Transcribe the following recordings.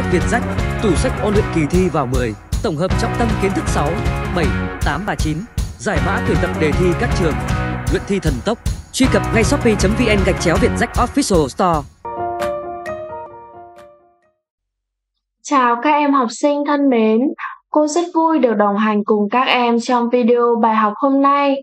sách Việt Dách, tủ sách ôn luyện kỳ thi vào 10, tổng hợp trọng tâm kiến thức 6, 7, 8 và 9, giải mã tuyển tập đề thi các trường. Luyện thi thần tốc, truy cập ngay shopee.vn gạch chéo Việt sách Official Store. Chào các em học sinh thân mến, cô rất vui được đồng hành cùng các em trong video bài học hôm nay.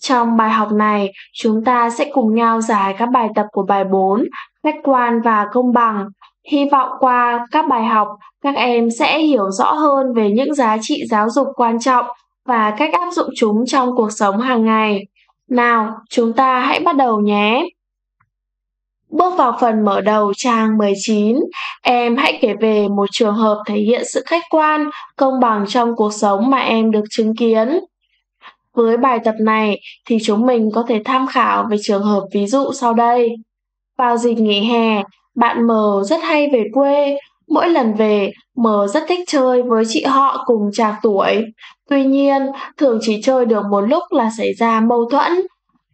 Trong bài học này, chúng ta sẽ cùng nhau giải các bài tập của bài 4, khách quan và công bằng. Hy vọng qua các bài học, các em sẽ hiểu rõ hơn về những giá trị giáo dục quan trọng và cách áp dụng chúng trong cuộc sống hàng ngày. Nào, chúng ta hãy bắt đầu nhé! Bước vào phần mở đầu trang 19, em hãy kể về một trường hợp thể hiện sự khách quan, công bằng trong cuộc sống mà em được chứng kiến. Với bài tập này thì chúng mình có thể tham khảo về trường hợp ví dụ sau đây. Vào dịp nghỉ hè, bạn M rất hay về quê, mỗi lần về, M rất thích chơi với chị họ cùng trạc tuổi. Tuy nhiên, thường chỉ chơi được một lúc là xảy ra mâu thuẫn.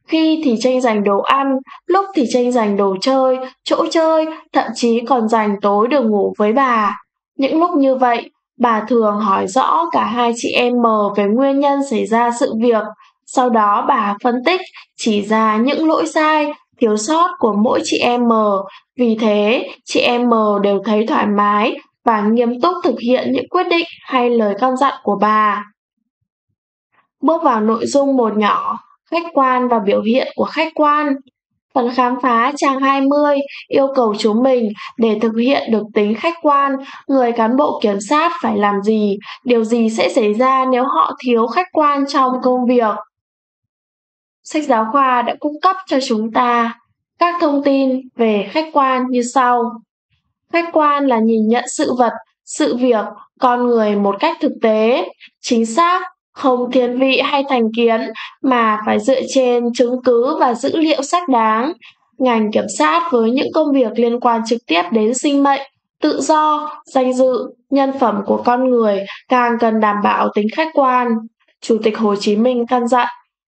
Khi thì tranh giành đồ ăn, lúc thì tranh giành đồ chơi, chỗ chơi, thậm chí còn giành tối được ngủ với bà. Những lúc như vậy, bà thường hỏi rõ cả hai chị em M về nguyên nhân xảy ra sự việc. Sau đó bà phân tích, chỉ ra những lỗi sai, thiếu sót của mỗi chị em M. Vì thế, chị em M đều thấy thoải mái và nghiêm túc thực hiện những quyết định hay lời căn dặn của bà. Bước vào nội dung một nhỏ, khách quan và biểu hiện của khách quan. Phần khám phá trang 20 yêu cầu chúng mình để thực hiện được tính khách quan, người cán bộ kiểm sát phải làm gì, điều gì sẽ xảy ra nếu họ thiếu khách quan trong công việc. Sách giáo khoa đã cung cấp cho chúng ta các thông tin về khách quan như sau. Khách quan là nhìn nhận sự vật, sự việc, con người một cách thực tế, chính xác, không thiên vị hay thành kiến mà phải dựa trên chứng cứ và dữ liệu xác đáng. Ngành kiểm sát với những công việc liên quan trực tiếp đến sinh mệnh, tự do, danh dự, nhân phẩm của con người càng cần đảm bảo tính khách quan. Chủ tịch Hồ Chí Minh căn dặn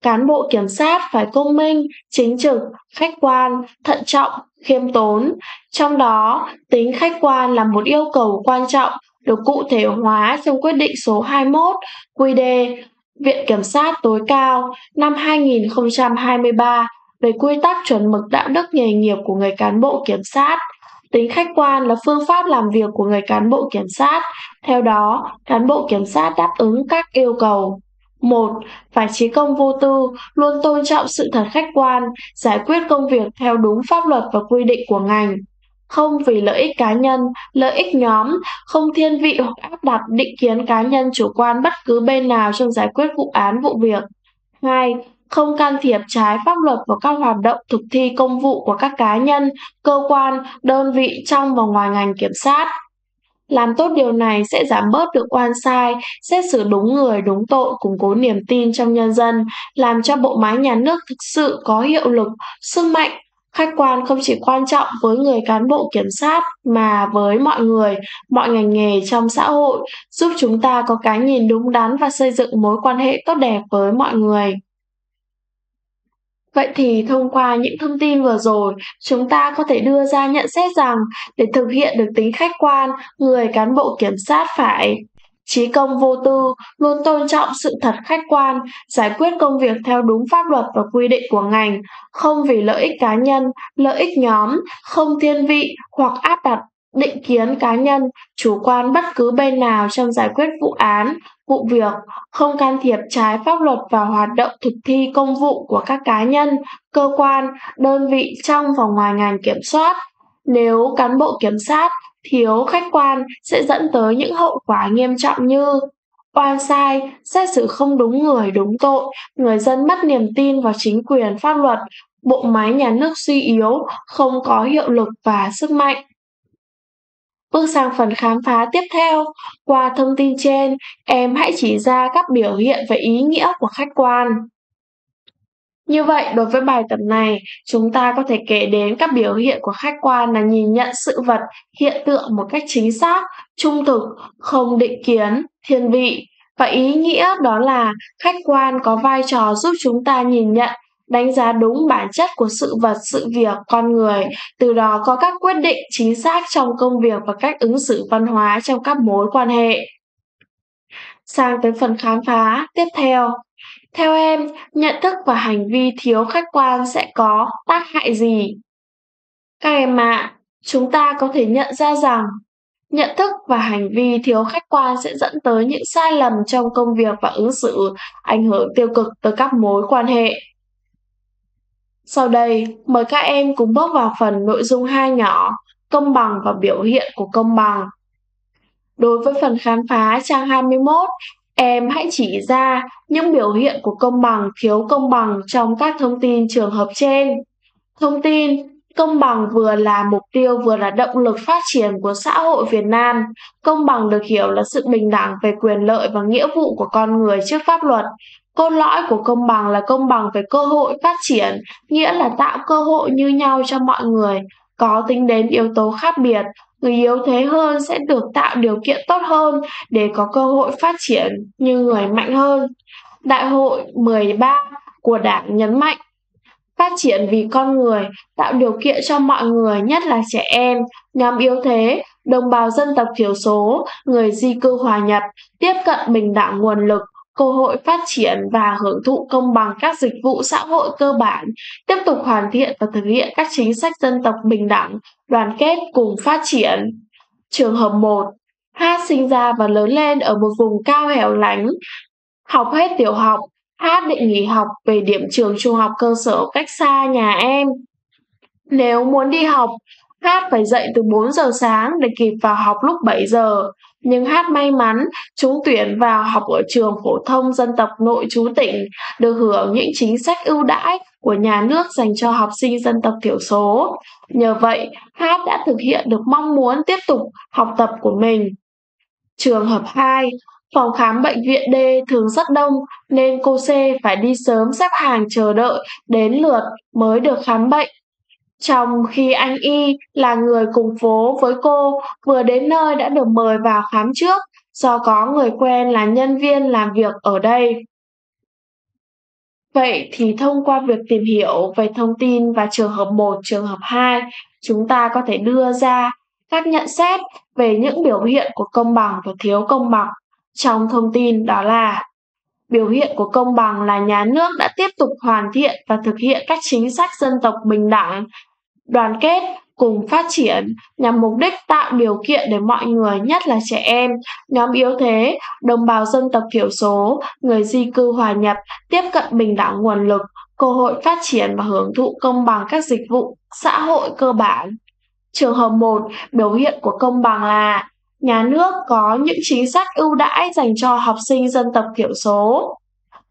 cán bộ kiểm sát phải công minh, chính trực, khách quan, thận trọng, khiêm tốn. Trong đó, tính khách quan là một yêu cầu quan trọng được cụ thể hóa trong quyết định số 21 QĐ Viện Kiểm sát tối cao năm 2023 về quy tắc chuẩn mực đạo đức nghề nghiệp của người cán bộ kiểm sát. Tính khách quan là phương pháp làm việc của người cán bộ kiểm sát. Theo đó, cán bộ kiểm sát đáp ứng các yêu cầu. 1. Phải trí công vô tư, luôn tôn trọng sự thật khách quan, giải quyết công việc theo đúng pháp luật và quy định của ngành. Không vì lợi ích cá nhân, lợi ích nhóm, không thiên vị hoặc áp đặt định kiến cá nhân chủ quan bất cứ bên nào trong giải quyết vụ án vụ việc. 2. Không can thiệp trái pháp luật vào các hoạt động thực thi công vụ của các cá nhân, cơ quan, đơn vị trong và ngoài ngành kiểm sát. Làm tốt điều này sẽ giảm bớt được oan sai, xét xử đúng người đúng tội, củng cố niềm tin trong nhân dân, làm cho bộ máy nhà nước thực sự có hiệu lực, sức mạnh. Khách quan không chỉ quan trọng với người cán bộ kiểm sát mà với mọi người, mọi ngành nghề trong xã hội, giúp chúng ta có cái nhìn đúng đắn và xây dựng mối quan hệ tốt đẹp với mọi người. Vậy thì thông qua những thông tin vừa rồi, chúng ta có thể đưa ra nhận xét rằng để thực hiện được tính khách quan, người cán bộ kiểm sát phải trí công vô tư, luôn tôn trọng sự thật khách quan, giải quyết công việc theo đúng pháp luật và quy định của ngành, không vì lợi ích cá nhân, lợi ích nhóm, không thiên vị hoặc áp đặt định kiến cá nhân, chủ quan bất cứ bên nào trong giải quyết vụ án, vụ việc, không can thiệp trái pháp luật vào hoạt động thực thi công vụ của các cá nhân, cơ quan, đơn vị trong và ngoài ngành kiểm soát. Nếu cán bộ kiểm sát thiếu khách quan sẽ dẫn tới những hậu quả nghiêm trọng như oan sai, xét xử không đúng người đúng tội, người dân mất niềm tin vào chính quyền pháp luật, bộ máy nhà nước suy yếu, không có hiệu lực và sức mạnh. Bước sang phần khám phá tiếp theo, qua thông tin trên, em hãy chỉ ra các biểu hiện về ý nghĩa của khách quan. Như vậy, đối với bài tập này, chúng ta có thể kể đến các biểu hiện của khách quan là nhìn nhận sự vật, hiện tượng một cách chính xác, trung thực, không định kiến, thiên vị. Và ý nghĩa đó là khách quan có vai trò giúp chúng ta nhìn nhận, đánh giá đúng bản chất của sự vật sự việc con người. Từ đó có các quyết định chính xác trong công việc và cách ứng xử văn hóa trong các mối quan hệ. Sang tới phần khám phá tiếp theo. Theo em nhận thức và hành vi thiếu khách quan sẽ có tác hại gì? Các em ạ à, chúng ta có thể nhận ra rằng nhận thức và hành vi thiếu khách quan sẽ dẫn tới những sai lầm trong công việc và ứng xử ảnh hưởng tiêu cực tới các mối quan hệ sau đây, mời các em cùng bước vào phần nội dung hai nhỏ, công bằng và biểu hiện của công bằng đối với phần khám phá trang 21 em hãy chỉ ra những biểu hiện của công bằng thiếu công bằng trong các thông tin trường hợp trên thông tin Công bằng vừa là mục tiêu, vừa là động lực phát triển của xã hội Việt Nam. Công bằng được hiểu là sự bình đẳng về quyền lợi và nghĩa vụ của con người trước pháp luật. Cốt lõi của công bằng là công bằng về cơ hội phát triển, nghĩa là tạo cơ hội như nhau cho mọi người. Có tính đến yếu tố khác biệt, người yếu thế hơn sẽ được tạo điều kiện tốt hơn để có cơ hội phát triển như người mạnh hơn. Đại hội 13 của Đảng nhấn mạnh phát triển vì con người, tạo điều kiện cho mọi người, nhất là trẻ em, nhóm yếu thế, đồng bào dân tộc thiểu số, người di cư hòa nhập, tiếp cận bình đẳng nguồn lực, cơ hội phát triển và hưởng thụ công bằng các dịch vụ xã hội cơ bản, tiếp tục hoàn thiện và thực hiện các chính sách dân tộc bình đẳng, đoàn kết cùng phát triển. Trường hợp 1 Hát sinh ra và lớn lên ở một vùng cao hẻo lánh, học hết tiểu học, Hát định nghỉ học về điểm trường trung học cơ sở cách xa nhà em. Nếu muốn đi học, Hát phải dậy từ 4 giờ sáng để kịp vào học lúc 7 giờ. Nhưng Hát may mắn trúng tuyển vào học ở trường phổ thông dân tộc nội trú tỉnh, được hưởng những chính sách ưu đãi của nhà nước dành cho học sinh dân tộc thiểu số. Nhờ vậy, Hát đã thực hiện được mong muốn tiếp tục học tập của mình. Trường hợp 2, Phòng khám bệnh viện D thường rất đông nên cô C phải đi sớm xếp hàng chờ đợi đến lượt mới được khám bệnh. Trong khi anh Y là người cùng phố với cô vừa đến nơi đã được mời vào khám trước do có người quen là nhân viên làm việc ở đây. Vậy thì thông qua việc tìm hiểu về thông tin và trường hợp 1, trường hợp 2, chúng ta có thể đưa ra các nhận xét về những biểu hiện của công bằng và thiếu công bằng trong thông tin đó là biểu hiện của công bằng là nhà nước đã tiếp tục hoàn thiện và thực hiện các chính sách dân tộc bình đẳng, đoàn kết, cùng phát triển nhằm mục đích tạo điều kiện để mọi người, nhất là trẻ em, nhóm yếu thế, đồng bào dân tộc thiểu số, người di cư hòa nhập, tiếp cận bình đẳng nguồn lực, cơ hội phát triển và hưởng thụ công bằng các dịch vụ xã hội cơ bản. Trường hợp 1 biểu hiện của công bằng là nhà nước có những chính sách ưu đãi dành cho học sinh dân tộc thiểu số.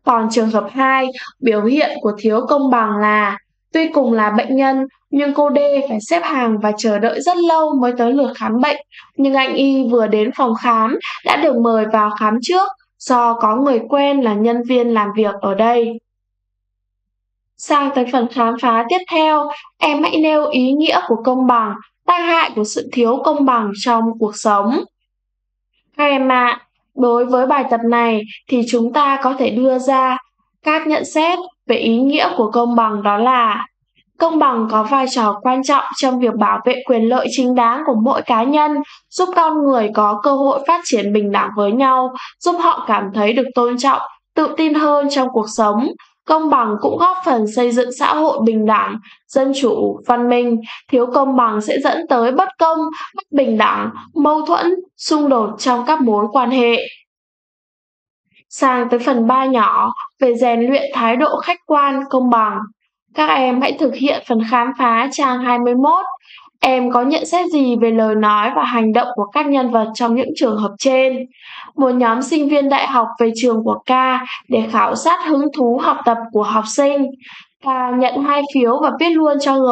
Còn trường hợp 2, biểu hiện của thiếu công bằng là tuy cùng là bệnh nhân nhưng cô D phải xếp hàng và chờ đợi rất lâu mới tới lượt khám bệnh, nhưng anh Y vừa đến phòng khám đã được mời vào khám trước do có người quen là nhân viên làm việc ở đây. Sang tới phần khám phá tiếp theo, em hãy nêu ý nghĩa của công bằng tai hại của sự thiếu công bằng trong cuộc sống. Các em ạ, à, đối với bài tập này thì chúng ta có thể đưa ra các nhận xét về ý nghĩa của công bằng đó là công bằng có vai trò quan trọng trong việc bảo vệ quyền lợi chính đáng của mỗi cá nhân giúp con người có cơ hội phát triển bình đẳng với nhau giúp họ cảm thấy được tôn trọng tự tin hơn trong cuộc sống công bằng cũng góp phần xây dựng xã hội bình đẳng, dân chủ, văn minh. Thiếu công bằng sẽ dẫn tới bất công bất bình đẳng, mâu thuẫn, xung đột trong các mối quan hệ. Sang tới phần 3 nhỏ, về rèn luyện thái độ khách quan, công bằng. Các em hãy thực hiện phần khám phá trang 21 Em có nhận xét gì về lời nói và hành động của các nhân vật trong những trường hợp trên? Một nhóm sinh viên đại học về trường của K để khảo sát hứng thú học tập của học sinh. K nhận hai phiếu và viết luôn cho G.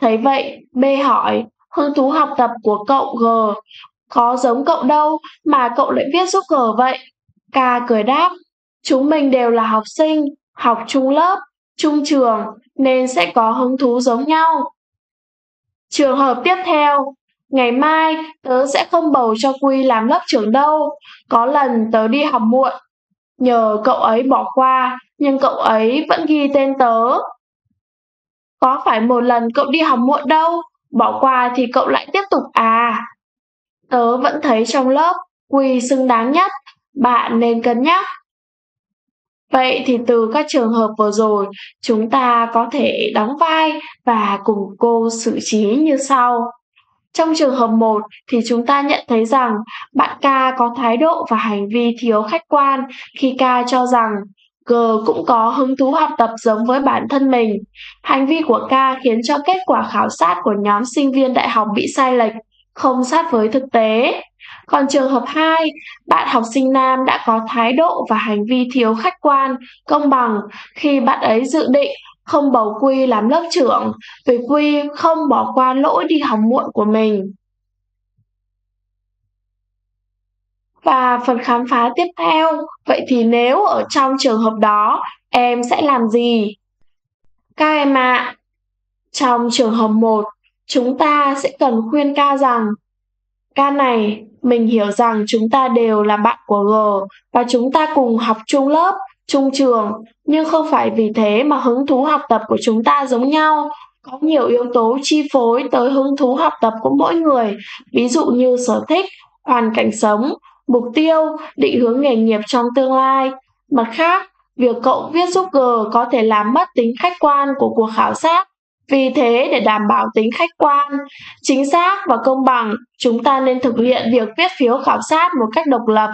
Thấy vậy, B hỏi, hứng thú học tập của cậu G có giống cậu đâu mà cậu lại viết giúp G vậy? K cười đáp, chúng mình đều là học sinh, học chung lớp, chung trường nên sẽ có hứng thú giống nhau. Trường hợp tiếp theo, ngày mai tớ sẽ không bầu cho Quy làm lớp trưởng đâu, có lần tớ đi học muộn. Nhờ cậu ấy bỏ qua, nhưng cậu ấy vẫn ghi tên tớ. Có phải một lần cậu đi học muộn đâu, bỏ qua thì cậu lại tiếp tục à. Tớ vẫn thấy trong lớp, Quy xứng đáng nhất, bạn nên cân nhắc. Vậy thì từ các trường hợp vừa rồi, chúng ta có thể đóng vai và cùng cô xử trí như sau. Trong trường hợp 1 thì chúng ta nhận thấy rằng bạn K có thái độ và hành vi thiếu khách quan khi K cho rằng G cũng có hứng thú học tập giống với bản thân mình. Hành vi của K khiến cho kết quả khảo sát của nhóm sinh viên đại học bị sai lệch, không sát với thực tế. Còn trường hợp 2, bạn học sinh nam đã có thái độ và hành vi thiếu khách quan, công bằng khi bạn ấy dự định không bầu Quy làm lớp trưởng vì Quy không bỏ qua lỗi đi học muộn của mình. Và phần khám phá tiếp theo, vậy thì nếu ở trong trường hợp đó, em sẽ làm gì? Các em ạ, à, trong trường hợp 1, chúng ta sẽ cần khuyên ca rằng Ca này, mình hiểu rằng chúng ta đều là bạn của G và chúng ta cùng học chung lớp, chung trường, nhưng không phải vì thế mà hứng thú học tập của chúng ta giống nhau. Có nhiều yếu tố chi phối tới hứng thú học tập của mỗi người, ví dụ như sở thích, hoàn cảnh sống, mục tiêu, định hướng nghề nghiệp trong tương lai. Mặt khác, việc cậu viết giúp G có thể làm mất tính khách quan của cuộc khảo sát vì thế, để đảm bảo tính khách quan, chính xác và công bằng, chúng ta nên thực hiện việc viết phiếu khảo sát một cách độc lập.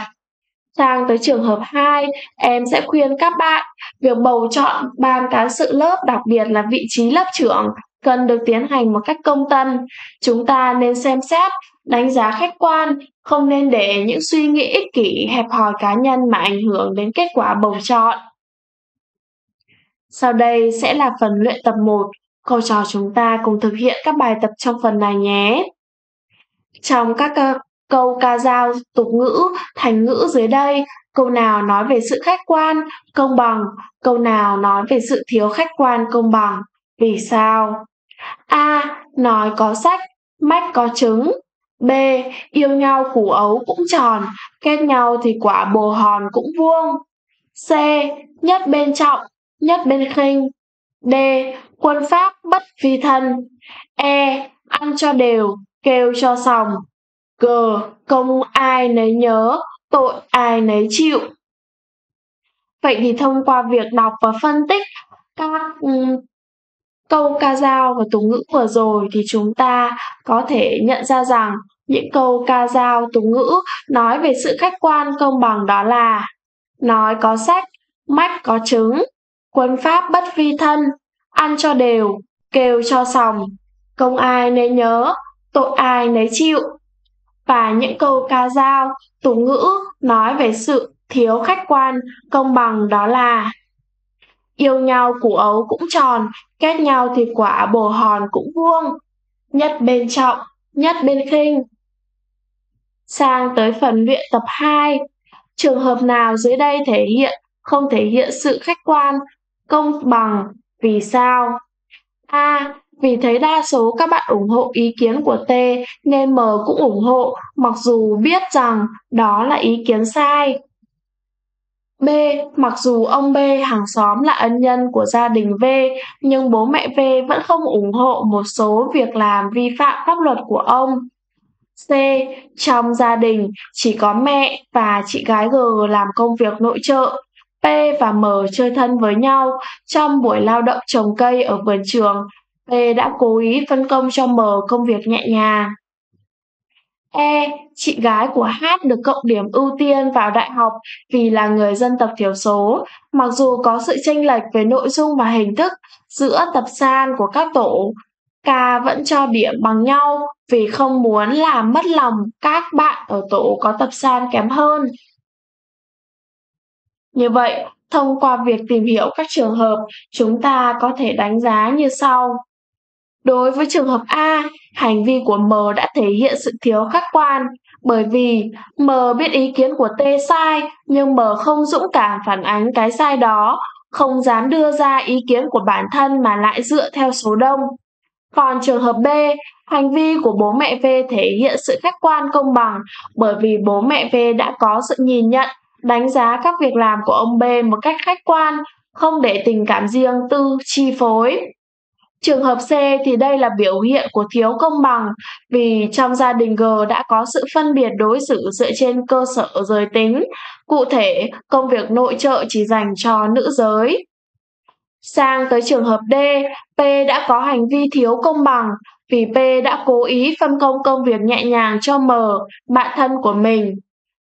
Sang tới trường hợp 2, em sẽ khuyên các bạn việc bầu chọn ban cán sự lớp đặc biệt là vị trí lớp trưởng cần được tiến hành một cách công tâm. Chúng ta nên xem xét, đánh giá khách quan, không nên để những suy nghĩ ích kỷ hẹp hòi cá nhân mà ảnh hưởng đến kết quả bầu chọn. Sau đây sẽ là phần luyện tập 1 Cô trò chúng ta cùng thực hiện các bài tập trong phần này nhé. Trong các uh, câu ca dao, tục ngữ, thành ngữ dưới đây, câu nào nói về sự khách quan, công bằng, câu nào nói về sự thiếu khách quan, công bằng. Vì sao? A. Nói có sách, mách có trứng. B. Yêu nhau củ ấu cũng tròn, kết nhau thì quả bồ hòn cũng vuông. C. Nhất bên trọng, nhất bên khinh. D. Quân pháp bất phi thân. E. Ăn cho đều, kêu cho xong. G. Công ai nấy nhớ, tội ai nấy chịu. Vậy thì thông qua việc đọc và phân tích các um, câu ca dao và tục ngữ vừa rồi thì chúng ta có thể nhận ra rằng những câu ca dao tục ngữ nói về sự khách quan công bằng đó là nói có sách, mách có trứng, quân pháp bất vi thân, ăn cho đều, kêu cho xong, công ai nấy nhớ, tội ai nấy chịu. Và những câu ca dao, tục ngữ nói về sự thiếu khách quan, công bằng đó là Yêu nhau củ ấu cũng tròn, kết nhau thì quả bồ hòn cũng vuông. Nhất bên trọng, nhất bên khinh. Sang tới phần luyện tập 2. Trường hợp nào dưới đây thể hiện không thể hiện sự khách quan, công bằng vì sao? A. Vì thấy đa số các bạn ủng hộ ý kiến của T nên M cũng ủng hộ, mặc dù biết rằng đó là ý kiến sai. B. Mặc dù ông B hàng xóm là ân nhân của gia đình V, nhưng bố mẹ V vẫn không ủng hộ một số việc làm vi phạm pháp luật của ông. C. Trong gia đình chỉ có mẹ và chị gái G làm công việc nội trợ P và M chơi thân với nhau trong buổi lao động trồng cây ở vườn trường. P đã cố ý phân công cho M công việc nhẹ nhàng. E. Chị gái của H được cộng điểm ưu tiên vào đại học vì là người dân tộc thiểu số, mặc dù có sự chênh lệch về nội dung và hình thức giữa tập san của các tổ. K vẫn cho điểm bằng nhau vì không muốn làm mất lòng các bạn ở tổ có tập san kém hơn. Như vậy, thông qua việc tìm hiểu các trường hợp, chúng ta có thể đánh giá như sau. Đối với trường hợp A, hành vi của M đã thể hiện sự thiếu khách quan, bởi vì M biết ý kiến của T sai, nhưng M không dũng cảm phản ánh cái sai đó, không dám đưa ra ý kiến của bản thân mà lại dựa theo số đông. Còn trường hợp B, hành vi của bố mẹ V thể hiện sự khách quan công bằng bởi vì bố mẹ V đã có sự nhìn nhận đánh giá các việc làm của ông B một cách khách quan, không để tình cảm riêng tư chi phối. Trường hợp C thì đây là biểu hiện của thiếu công bằng vì trong gia đình G đã có sự phân biệt đối xử dựa trên cơ sở giới tính. Cụ thể, công việc nội trợ chỉ dành cho nữ giới. Sang tới trường hợp D, P đã có hành vi thiếu công bằng vì P đã cố ý phân công công việc nhẹ nhàng cho M, bạn thân của mình.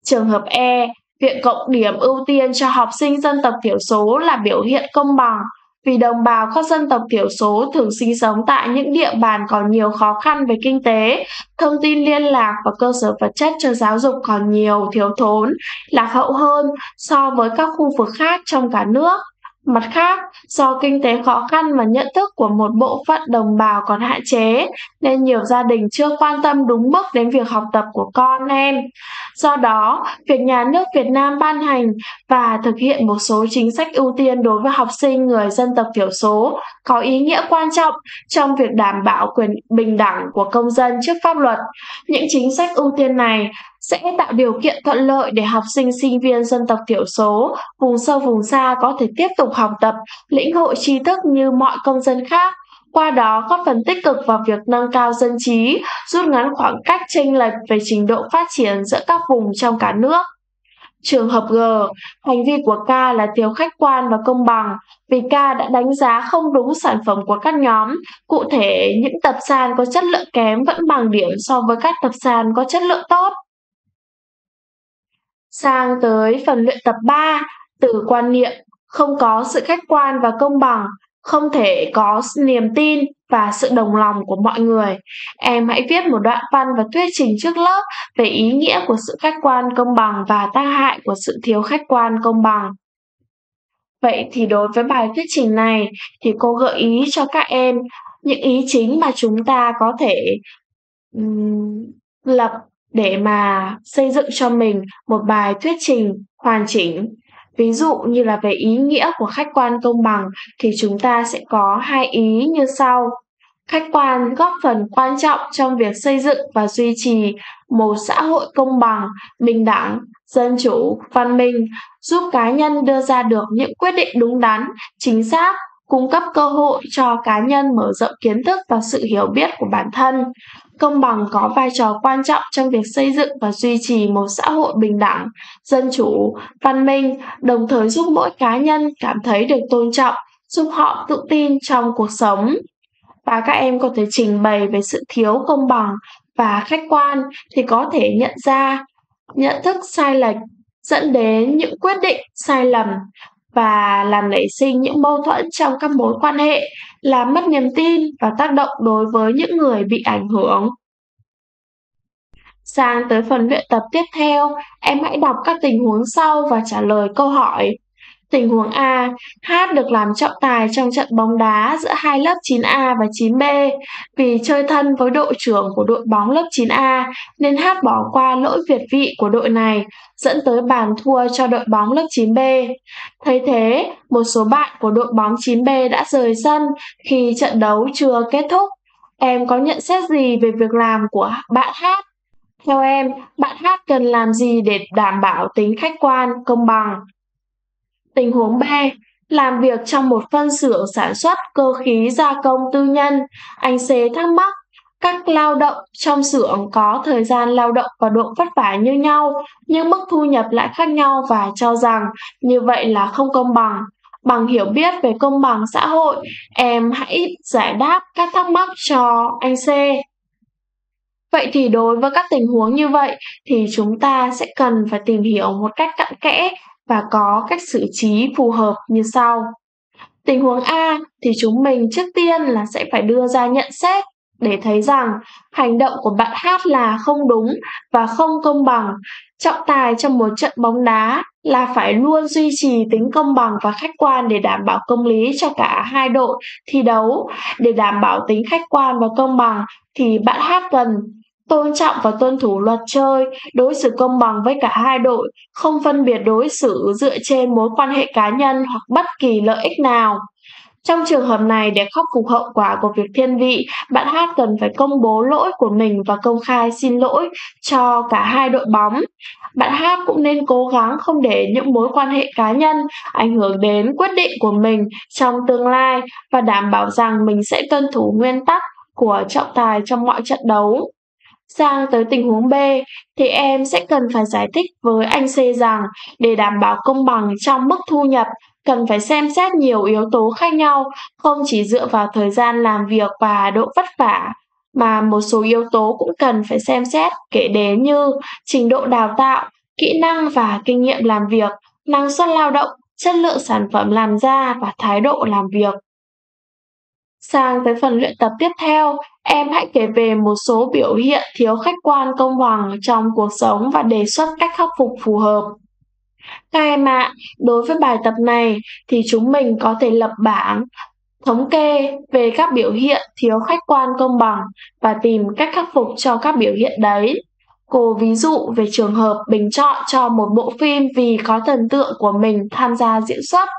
Trường hợp E, việc cộng điểm ưu tiên cho học sinh dân tộc thiểu số là biểu hiện công bằng vì đồng bào các dân tộc thiểu số thường sinh sống tại những địa bàn còn nhiều khó khăn về kinh tế, thông tin liên lạc và cơ sở vật chất cho giáo dục còn nhiều thiếu thốn, lạc hậu hơn so với các khu vực khác trong cả nước. Mặt khác, do kinh tế khó khăn và nhận thức của một bộ phận đồng bào còn hạn chế, nên nhiều gia đình chưa quan tâm đúng mức đến việc học tập của con em. Do đó, việc nhà nước Việt Nam ban hành và thực hiện một số chính sách ưu tiên đối với học sinh người dân tộc thiểu số có ý nghĩa quan trọng trong việc đảm bảo quyền bình đẳng của công dân trước pháp luật. Những chính sách ưu tiên này sẽ tạo điều kiện thuận lợi để học sinh sinh viên dân tộc thiểu số, vùng sâu vùng xa có thể tiếp tục học tập, lĩnh hội tri thức như mọi công dân khác, qua đó góp phần tích cực vào việc nâng cao dân trí, rút ngắn khoảng cách chênh lệch về trình độ phát triển giữa các vùng trong cả nước. Trường hợp G, hành vi của K là thiếu khách quan và công bằng vì K đã đánh giá không đúng sản phẩm của các nhóm. Cụ thể, những tập san có chất lượng kém vẫn bằng điểm so với các tập san có chất lượng tốt. Sang tới phần luyện tập 3, từ quan niệm, không có sự khách quan và công bằng, không thể có niềm tin và sự đồng lòng của mọi người. Em hãy viết một đoạn văn và thuyết trình trước lớp về ý nghĩa của sự khách quan công bằng và tác hại của sự thiếu khách quan công bằng. Vậy thì đối với bài thuyết trình này thì cô gợi ý cho các em những ý chính mà chúng ta có thể um, lập để mà xây dựng cho mình một bài thuyết trình hoàn chỉnh. Ví dụ như là về ý nghĩa của khách quan công bằng thì chúng ta sẽ có hai ý như sau. Khách quan góp phần quan trọng trong việc xây dựng và duy trì một xã hội công bằng, bình đẳng, dân chủ, văn minh, giúp cá nhân đưa ra được những quyết định đúng đắn, chính xác cung cấp cơ hội cho cá nhân mở rộng kiến thức và sự hiểu biết của bản thân. Công bằng có vai trò quan trọng trong việc xây dựng và duy trì một xã hội bình đẳng, dân chủ, văn minh, đồng thời giúp mỗi cá nhân cảm thấy được tôn trọng, giúp họ tự tin trong cuộc sống. Và các em có thể trình bày về sự thiếu công bằng và khách quan thì có thể nhận ra nhận thức sai lệch dẫn đến những quyết định sai lầm và làm nảy sinh những mâu thuẫn trong các mối quan hệ, làm mất niềm tin và tác động đối với những người bị ảnh hưởng. Sang tới phần luyện tập tiếp theo, em hãy đọc các tình huống sau và trả lời câu hỏi. Tình huống A, Hát được làm trọng tài trong trận bóng đá giữa hai lớp 9A và 9B. Vì chơi thân với đội trưởng của đội bóng lớp 9A nên hát bỏ qua lỗi việt vị của đội này, dẫn tới bàn thua cho đội bóng lớp 9B. Thấy thế, một số bạn của đội bóng 9B đã rời sân khi trận đấu chưa kết thúc. Em có nhận xét gì về việc làm của bạn hát? Theo em, bạn hát cần làm gì để đảm bảo tính khách quan, công bằng? Tình huống B, làm việc trong một phân xưởng sản xuất cơ khí gia công tư nhân, anh C thắc mắc các lao động trong xưởng có thời gian lao động và độ vất vả như nhau, nhưng mức thu nhập lại khác nhau và cho rằng như vậy là không công bằng. Bằng hiểu biết về công bằng xã hội, em hãy giải đáp các thắc mắc cho anh C. Vậy thì đối với các tình huống như vậy thì chúng ta sẽ cần phải tìm hiểu một cách cặn kẽ và có cách xử trí phù hợp như sau. Tình huống A thì chúng mình trước tiên là sẽ phải đưa ra nhận xét để thấy rằng hành động của bạn Hát là không đúng và không công bằng. Trọng tài trong một trận bóng đá là phải luôn duy trì tính công bằng và khách quan để đảm bảo công lý cho cả hai đội thi đấu. Để đảm bảo tính khách quan và công bằng thì bạn Hát cần tôn trọng và tuân thủ luật chơi, đối xử công bằng với cả hai đội, không phân biệt đối xử dựa trên mối quan hệ cá nhân hoặc bất kỳ lợi ích nào. Trong trường hợp này, để khắc phục hậu quả của việc thiên vị, bạn Hát cần phải công bố lỗi của mình và công khai xin lỗi cho cả hai đội bóng. Bạn Hát cũng nên cố gắng không để những mối quan hệ cá nhân ảnh hưởng đến quyết định của mình trong tương lai và đảm bảo rằng mình sẽ tuân thủ nguyên tắc của trọng tài trong mọi trận đấu. Sang tới tình huống B thì em sẽ cần phải giải thích với anh C rằng để đảm bảo công bằng trong mức thu nhập cần phải xem xét nhiều yếu tố khác nhau, không chỉ dựa vào thời gian làm việc và độ vất vả, mà một số yếu tố cũng cần phải xem xét kể đến như trình độ đào tạo, kỹ năng và kinh nghiệm làm việc, năng suất lao động, chất lượng sản phẩm làm ra và thái độ làm việc. Sang tới phần luyện tập tiếp theo, em hãy kể về một số biểu hiện thiếu khách quan công bằng trong cuộc sống và đề xuất cách khắc phục phù hợp. Các em ạ, đối với bài tập này thì chúng mình có thể lập bảng thống kê về các biểu hiện thiếu khách quan công bằng và tìm cách khắc phục cho các biểu hiện đấy. Cô ví dụ về trường hợp bình chọn cho một bộ phim vì có thần tượng của mình tham gia diễn xuất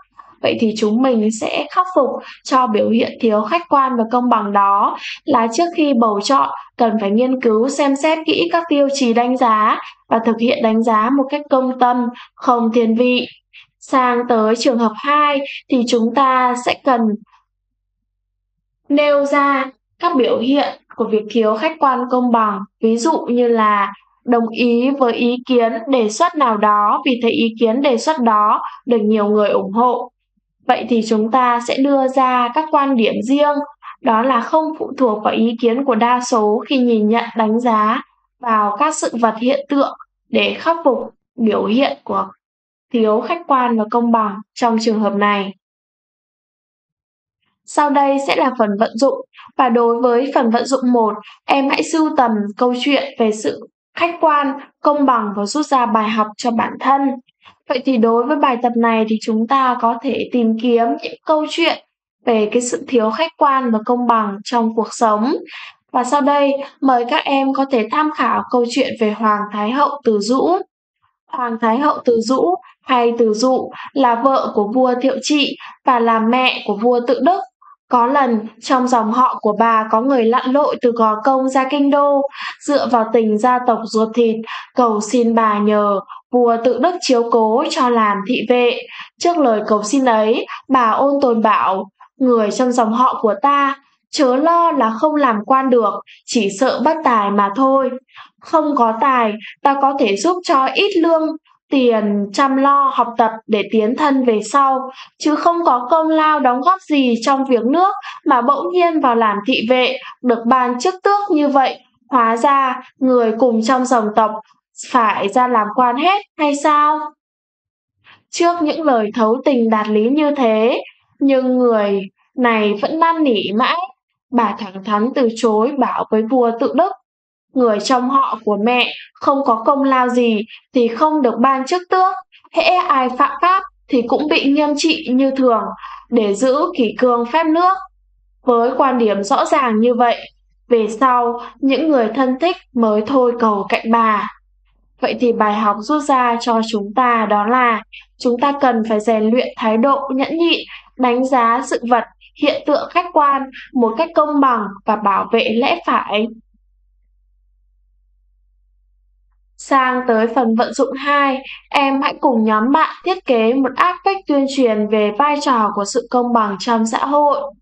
Vậy thì chúng mình sẽ khắc phục cho biểu hiện thiếu khách quan và công bằng đó. Là trước khi bầu chọn cần phải nghiên cứu xem xét kỹ các tiêu chí đánh giá và thực hiện đánh giá một cách công tâm, không thiên vị. Sang tới trường hợp 2 thì chúng ta sẽ cần nêu ra các biểu hiện của việc thiếu khách quan công bằng, ví dụ như là đồng ý với ý kiến đề xuất nào đó vì thấy ý kiến đề xuất đó được nhiều người ủng hộ. Vậy thì chúng ta sẽ đưa ra các quan điểm riêng, đó là không phụ thuộc vào ý kiến của đa số khi nhìn nhận đánh giá vào các sự vật hiện tượng để khắc phục biểu hiện của thiếu khách quan và công bằng trong trường hợp này. Sau đây sẽ là phần vận dụng và đối với phần vận dụng 1, em hãy sưu tầm câu chuyện về sự khách quan, công bằng và rút ra bài học cho bản thân. Vậy thì đối với bài tập này thì chúng ta có thể tìm kiếm những câu chuyện về cái sự thiếu khách quan và công bằng trong cuộc sống. Và sau đây, mời các em có thể tham khảo câu chuyện về Hoàng Thái Hậu Từ Dũ. Hoàng Thái Hậu Từ Dũ hay Từ Dụ là vợ của vua Thiệu Trị và là mẹ của vua Tự Đức. Có lần trong dòng họ của bà có người lặn lội từ Gò Công ra Kinh Đô, dựa vào tình gia tộc ruột thịt, cầu xin bà nhờ vua tự đức chiếu cố cho làm thị vệ. Trước lời cầu xin ấy, bà ôn tồn bảo, người trong dòng họ của ta, chớ lo là không làm quan được, chỉ sợ bất tài mà thôi. Không có tài, ta có thể giúp cho ít lương, tiền chăm lo học tập để tiến thân về sau, chứ không có công lao đóng góp gì trong việc nước mà bỗng nhiên vào làm thị vệ, được ban chức tước như vậy. Hóa ra, người cùng trong dòng tộc phải ra làm quan hết hay sao? Trước những lời thấu tình đạt lý như thế, nhưng người này vẫn năn nỉ mãi. Bà thẳng thắn từ chối bảo với vua tự đức. Người trong họ của mẹ không có công lao gì thì không được ban chức tước. Hễ ai phạm pháp thì cũng bị nghiêm trị như thường để giữ kỷ cương phép nước. Với quan điểm rõ ràng như vậy, về sau những người thân thích mới thôi cầu cạnh bà. Vậy thì bài học rút ra cho chúng ta đó là chúng ta cần phải rèn luyện thái độ nhẫn nhịn, đánh giá sự vật, hiện tượng khách quan một cách công bằng và bảo vệ lẽ phải. Sang tới phần vận dụng 2, em hãy cùng nhóm bạn thiết kế một áp tuyên truyền về vai trò của sự công bằng trong xã hội.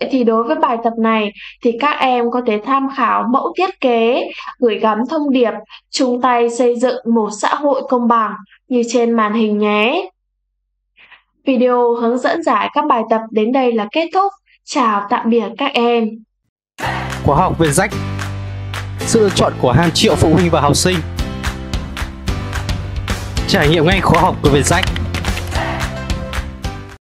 Vậy thì đối với bài tập này thì các em có thể tham khảo mẫu thiết kế, gửi gắm thông điệp, chung tay xây dựng một xã hội công bằng như trên màn hình nhé. Video hướng dẫn giải các bài tập đến đây là kết thúc. Chào tạm biệt các em. Khóa học về rách Sự lựa chọn của hàng triệu phụ huynh và học sinh Trải nghiệm ngay khóa học của Vietjet